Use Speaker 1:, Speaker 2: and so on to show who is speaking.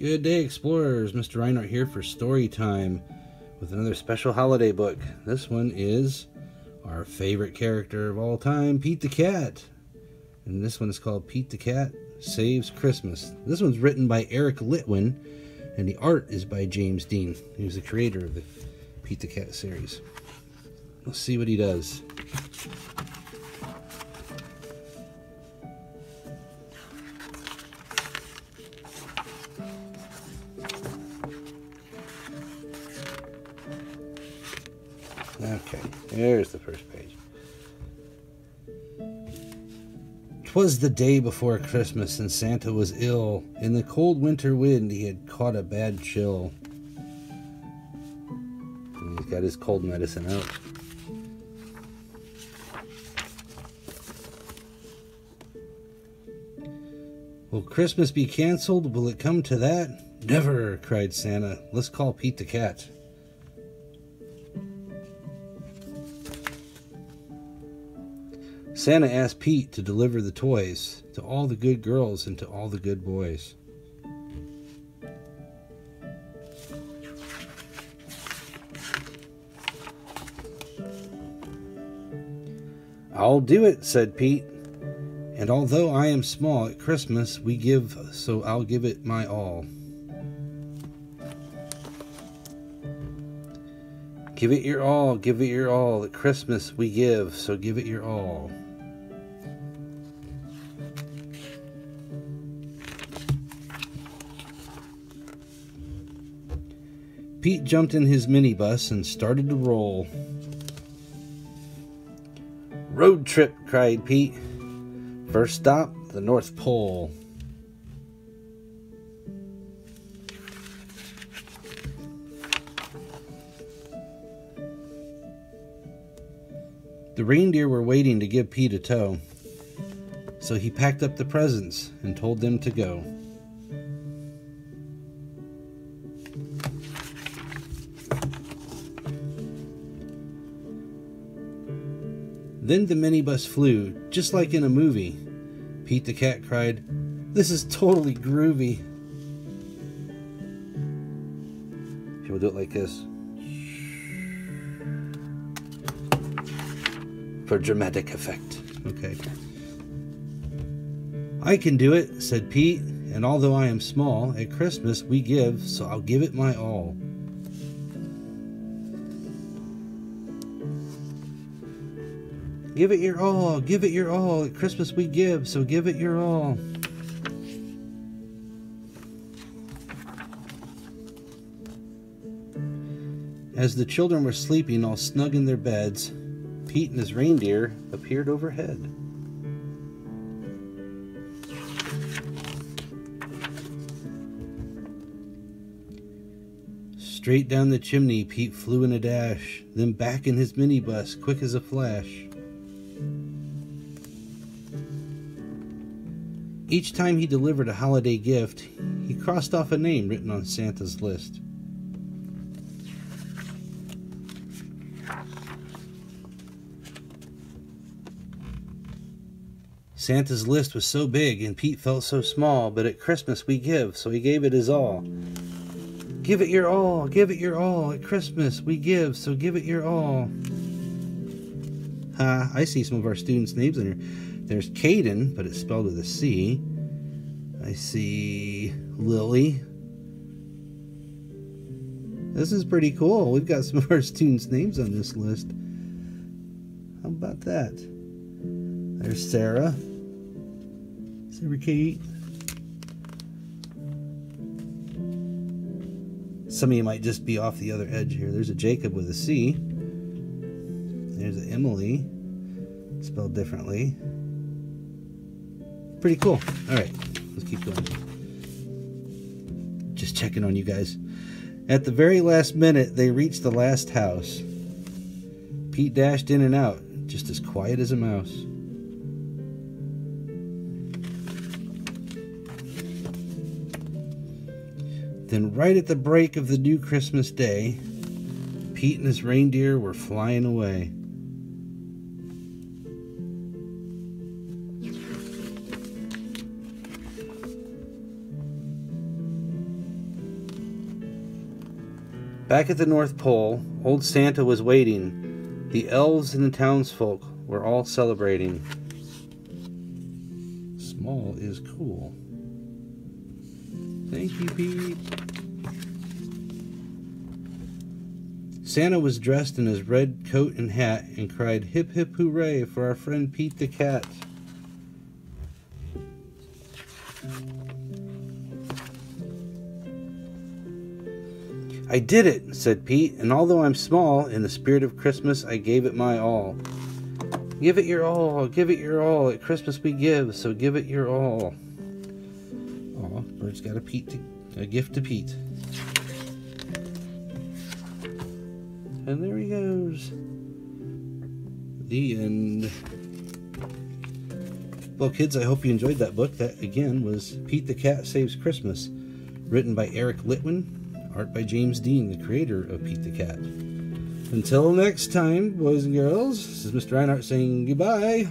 Speaker 1: Good day, explorers. Mr. Rinehart here for story time with another special holiday book. This one is our favorite character of all time, Pete the Cat. And this one is called Pete the Cat Saves Christmas. This one's written by Eric Litwin, and the art is by James Dean. Was the creator of the Pete the Cat series. Let's see what he does. Okay, there's the first page. Twas the day before Christmas, and Santa was ill. In the cold winter wind, he had caught a bad chill. And he's got his cold medicine out. Will Christmas be canceled? Will it come to that? Never, cried Santa. Let's call Pete the cat. Santa asked Pete to deliver the toys to all the good girls and to all the good boys. I'll do it, said Pete. And although I am small at Christmas, we give, so I'll give it my all. Give it your all, give it your all. At Christmas we give, so give it your all. Pete jumped in his minibus and started to roll. Road trip, cried Pete. First stop, the North Pole. The reindeer were waiting to give Pete a tow, so he packed up the presents and told them to go. Then the minibus flew, just like in a movie. Pete the cat cried, This is totally groovy. Should we do it like this? For dramatic effect. Okay. I can do it, said Pete, and although I am small, at Christmas we give, so I'll give it my all. Give it your all, give it your all. At Christmas we give, so give it your all. As the children were sleeping all snug in their beds, Pete and his reindeer appeared overhead. Straight down the chimney, Pete flew in a dash, then back in his minibus, quick as a flash. Each time he delivered a holiday gift, he crossed off a name written on Santa's list. Santa's list was so big and Pete felt so small, but at Christmas we give, so he gave it his all. Give it your all, give it your all. At Christmas we give, so give it your all. Ha, I see some of our students' names in here. There's Caden, but it's spelled with a C. I see Lily. This is pretty cool. We've got some of our students' names on this list. How about that? There's Sarah. Sarah Kate. Some of you might just be off the other edge here. There's a Jacob with a C. There's Emily, spelled differently. Pretty cool. All right, let's keep going. Just checking on you guys. At the very last minute, they reached the last house. Pete dashed in and out, just as quiet as a mouse. Then, right at the break of the new Christmas day, Pete and his reindeer were flying away. Back at the North Pole, old Santa was waiting. The elves and the townsfolk were all celebrating. Small is cool. Thank you, Pete. Santa was dressed in his red coat and hat and cried, Hip hip hooray for our friend Pete the Cat. I did it, said Pete, and although I'm small, in the spirit of Christmas I gave it my all. Give it your all, give it your all. At Christmas we give, so give it your all. Aw, Bird's got a Pete to, a gift to Pete. And there he goes. The end. Well, kids, I hope you enjoyed that book. That, again, was Pete the Cat Saves Christmas, written by Eric Litwin, art by James Dean, the creator of Pete the Cat. Until next time, boys and girls, this is Mr. Rinehart saying goodbye.